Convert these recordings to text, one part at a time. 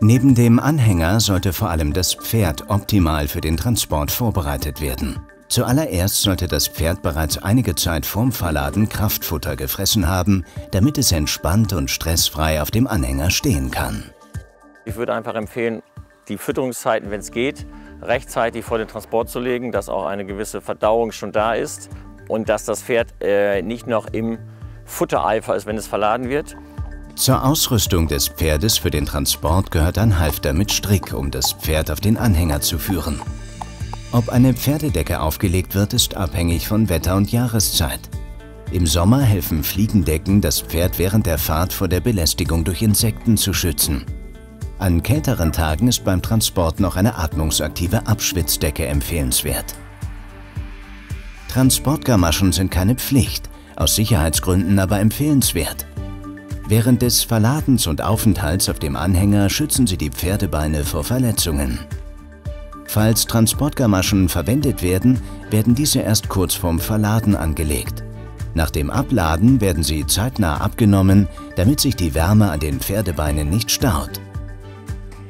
Neben dem Anhänger sollte vor allem das Pferd optimal für den Transport vorbereitet werden. Zuallererst sollte das Pferd bereits einige Zeit vorm Verladen Kraftfutter gefressen haben, damit es entspannt und stressfrei auf dem Anhänger stehen kann. Ich würde einfach empfehlen, die Fütterungszeiten, wenn es geht, rechtzeitig vor den Transport zu legen, dass auch eine gewisse Verdauung schon da ist und dass das Pferd äh, nicht noch im Futtereifer ist, wenn es verladen wird. Zur Ausrüstung des Pferdes für den Transport gehört ein Halfter mit Strick, um das Pferd auf den Anhänger zu führen. Ob eine Pferdedecke aufgelegt wird, ist abhängig von Wetter und Jahreszeit. Im Sommer helfen Fliegendecken, das Pferd während der Fahrt vor der Belästigung durch Insekten zu schützen. An kälteren Tagen ist beim Transport noch eine atmungsaktive Abschwitzdecke empfehlenswert. Transportgamaschen sind keine Pflicht, aus Sicherheitsgründen aber empfehlenswert. Während des Verladens und Aufenthalts auf dem Anhänger schützen sie die Pferdebeine vor Verletzungen. Falls Transportgamaschen verwendet werden, werden diese erst kurz vorm Verladen angelegt. Nach dem Abladen werden sie zeitnah abgenommen, damit sich die Wärme an den Pferdebeinen nicht staut.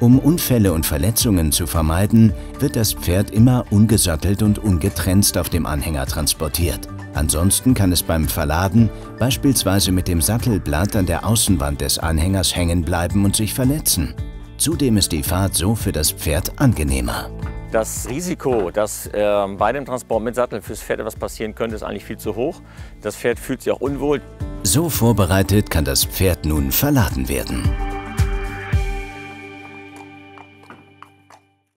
Um Unfälle und Verletzungen zu vermeiden, wird das Pferd immer ungesattelt und ungetrennt auf dem Anhänger transportiert. Ansonsten kann es beim Verladen beispielsweise mit dem Sattelblatt an der Außenwand des Anhängers hängen bleiben und sich verletzen. Zudem ist die Fahrt so für das Pferd angenehmer. Das Risiko, dass äh, bei dem Transport mit Sattel fürs Pferd etwas passieren könnte, ist eigentlich viel zu hoch. Das Pferd fühlt sich auch unwohl. So vorbereitet kann das Pferd nun verladen werden.